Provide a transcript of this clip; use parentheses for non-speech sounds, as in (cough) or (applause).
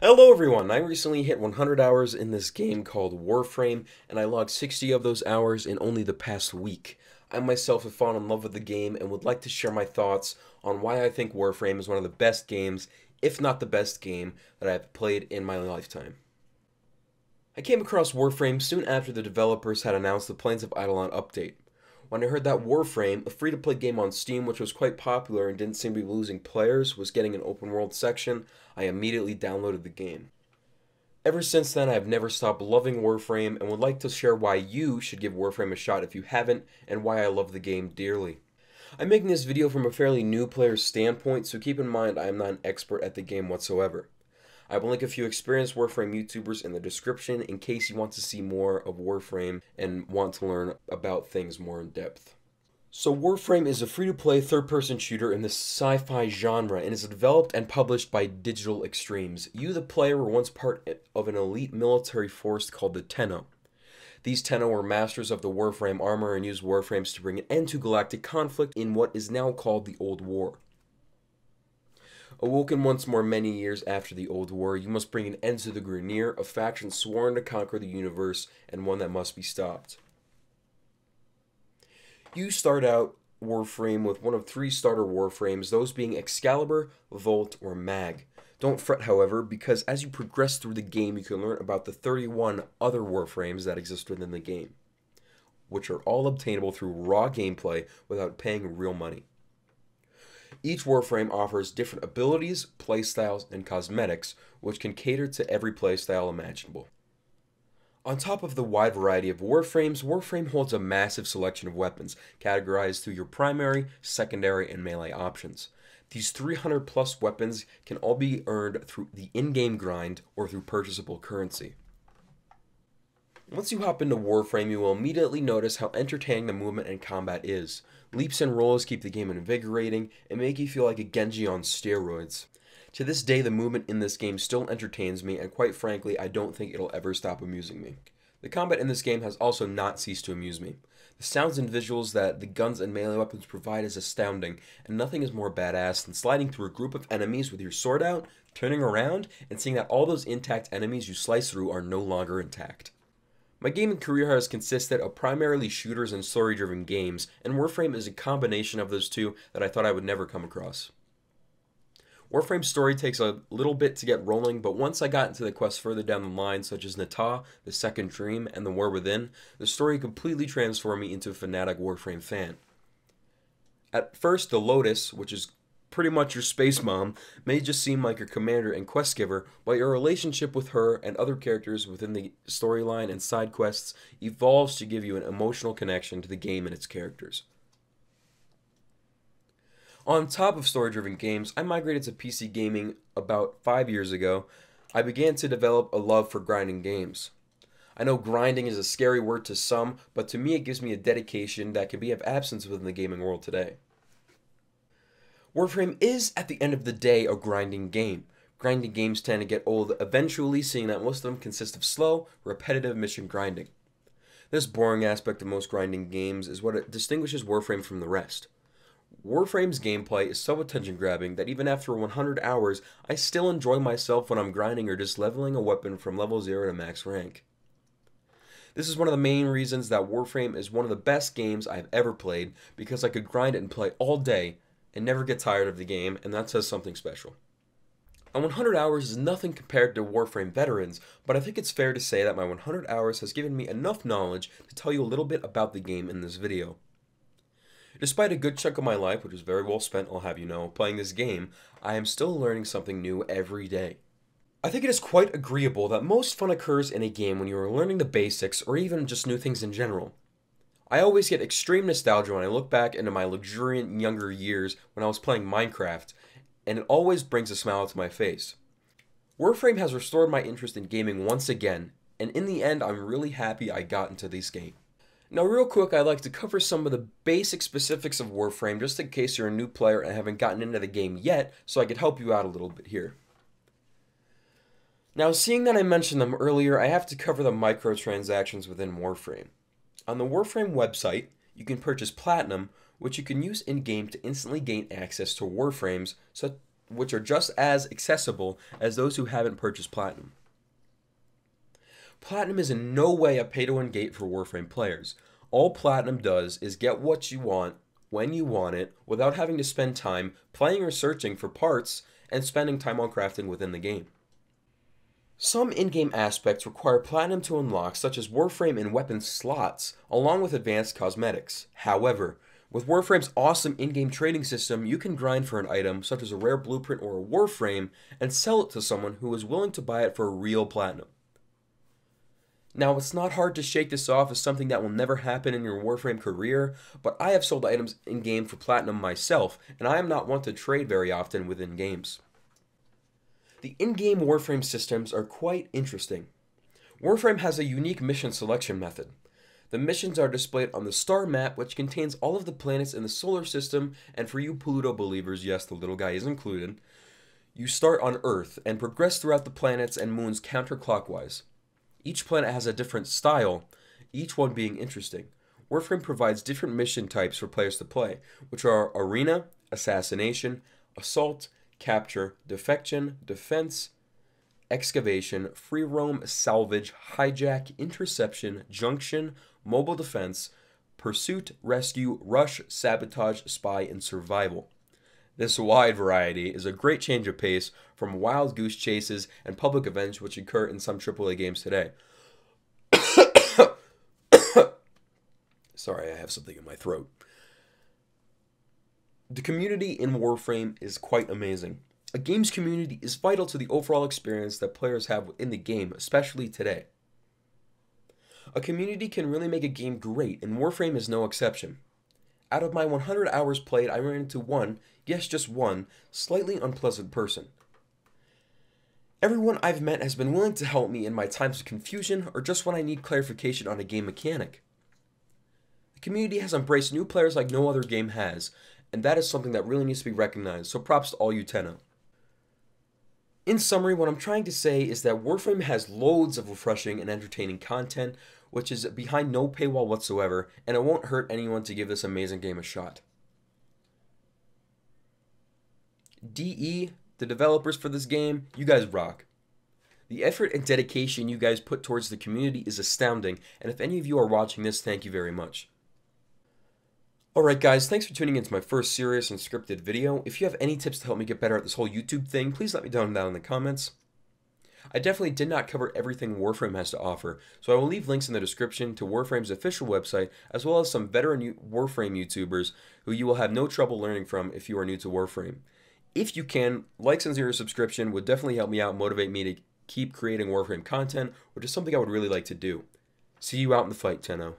Hello everyone! I recently hit 100 hours in this game called Warframe, and I logged 60 of those hours in only the past week. I myself have fallen in love with the game and would like to share my thoughts on why I think Warframe is one of the best games, if not the best game, that I have played in my lifetime. I came across Warframe soon after the developers had announced the Plains of Eidolon update. When I heard that Warframe, a free to play game on Steam which was quite popular and didn't seem to be losing players, was getting an open world section, I immediately downloaded the game. Ever since then, I have never stopped loving Warframe and would like to share why you should give Warframe a shot if you haven't, and why I love the game dearly. I'm making this video from a fairly new player's standpoint, so keep in mind I am not an expert at the game whatsoever. I will link a few experienced Warframe YouTubers in the description in case you want to see more of Warframe and want to learn about things more in depth. So Warframe is a free-to-play third-person shooter in the sci-fi genre and is developed and published by Digital Extremes. You, the player, were once part of an elite military force called the Tenno. These Tenno were masters of the Warframe armor and used Warframes to bring an end to galactic conflict in what is now called the Old War. Awoken once more many years after the Old War, you must bring an end to the Grineer, a faction sworn to conquer the universe and one that must be stopped. You start out Warframe with one of three starter Warframes, those being Excalibur, Volt, or Mag. Don't fret, however, because as you progress through the game, you can learn about the 31 other Warframes that exist within the game, which are all obtainable through raw gameplay without paying real money. Each Warframe offers different abilities, playstyles, and cosmetics, which can cater to every playstyle imaginable. On top of the wide variety of Warframes, Warframe holds a massive selection of weapons, categorized through your primary, secondary, and melee options. These 300 plus weapons can all be earned through the in-game grind or through purchasable currency. Once you hop into Warframe, you will immediately notice how entertaining the movement and combat is. Leaps and rolls keep the game invigorating and make you feel like a Genji on steroids. To this day, the movement in this game still entertains me, and quite frankly, I don't think it'll ever stop amusing me. The combat in this game has also not ceased to amuse me. The sounds and visuals that the guns and melee weapons provide is astounding, and nothing is more badass than sliding through a group of enemies with your sword out, turning around, and seeing that all those intact enemies you slice through are no longer intact. My gaming career has consisted of primarily shooters and story driven games, and Warframe is a combination of those two that I thought I would never come across. Warframe's story takes a little bit to get rolling, but once I got into the quests further down the line, such as Natah, The Second Dream, and The War Within, the story completely transformed me into a fanatic Warframe fan. At first, the Lotus, which is pretty much your space mom, may just seem like your commander and quest giver, but your relationship with her and other characters within the storyline and side quests evolves to give you an emotional connection to the game and its characters. On top of story driven games, I migrated to PC gaming about five years ago. I began to develop a love for grinding games. I know grinding is a scary word to some, but to me it gives me a dedication that can be of absence within the gaming world today. Warframe is, at the end of the day, a grinding game. Grinding games tend to get old eventually, seeing that most of them consist of slow, repetitive mission grinding. This boring aspect of most grinding games is what distinguishes Warframe from the rest. Warframe's gameplay is so attention grabbing that even after 100 hours, I still enjoy myself when I'm grinding or just leveling a weapon from level 0 to max rank. This is one of the main reasons that Warframe is one of the best games I've ever played because I could grind it and play all day and never get tired of the game, and that says something special. And 100 hours is nothing compared to Warframe veterans, but I think it's fair to say that my 100 hours has given me enough knowledge to tell you a little bit about the game in this video. Despite a good chunk of my life, which was very well spent, I'll have you know, playing this game, I am still learning something new every day. I think it is quite agreeable that most fun occurs in a game when you are learning the basics or even just new things in general. I always get extreme nostalgia when I look back into my luxuriant younger years when I was playing Minecraft, and it always brings a smile to my face. Warframe has restored my interest in gaming once again, and in the end, I'm really happy I got into this game. Now, real quick, I'd like to cover some of the basic specifics of Warframe just in case you're a new player and haven't gotten into the game yet, so I could help you out a little bit here. Now, seeing that I mentioned them earlier, I have to cover the microtransactions within Warframe. On the Warframe website, you can purchase Platinum, which you can use in game to instantly gain access to Warframes, which are just as accessible as those who haven't purchased Platinum. Platinum is in no way a pay to win gate for Warframe players. All Platinum does is get what you want when you want it without having to spend time playing or searching for parts and spending time on crafting within the game. Some in-game aspects require Platinum to unlock, such as Warframe and weapon slots, along with advanced cosmetics. However, with Warframe's awesome in-game trading system, you can grind for an item, such as a rare blueprint or a Warframe, and sell it to someone who is willing to buy it for real Platinum. Now, it's not hard to shake this off as something that will never happen in your Warframe career, but I have sold items in-game for Platinum myself, and I am not one to trade very often within games. The in-game Warframe systems are quite interesting. Warframe has a unique mission selection method. The missions are displayed on the star map, which contains all of the planets in the solar system, and for you Pluto believers, yes, the little guy is included, you start on Earth and progress throughout the planets and moons counterclockwise. Each planet has a different style, each one being interesting. Warframe provides different mission types for players to play, which are Arena, Assassination, Assault, capture, defection, defense, excavation, free roam, salvage, hijack, interception, junction, mobile defense, pursuit, rescue, rush, sabotage, spy, and survival. This wide variety is a great change of pace from wild goose chases and public events which occur in some AAA games today. (coughs) Sorry, I have something in my throat. The community in Warframe is quite amazing. A game's community is vital to the overall experience that players have in the game, especially today. A community can really make a game great, and Warframe is no exception. Out of my 100 hours played, I ran into one, yes, just one, slightly unpleasant person. Everyone I've met has been willing to help me in my times of confusion or just when I need clarification on a game mechanic. The community has embraced new players like no other game has, and that is something that really needs to be recognized, so props to all you Tenno. In summary, what I'm trying to say is that Warframe has loads of refreshing and entertaining content, which is behind no paywall whatsoever, and it won't hurt anyone to give this amazing game a shot. DE, the developers for this game, you guys rock. The effort and dedication you guys put towards the community is astounding, and if any of you are watching this, thank you very much. Alright guys, thanks for tuning into my first serious and scripted video. If you have any tips to help me get better at this whole YouTube thing, please let me down down in the comments. I definitely did not cover everything Warframe has to offer, so I will leave links in the description to Warframe's official website, as well as some veteran Warframe YouTubers who you will have no trouble learning from if you are new to Warframe. If you can, likes and zero subscription would definitely help me out motivate me to keep creating Warframe content, which is something I would really like to do. See you out in the fight, Tenno.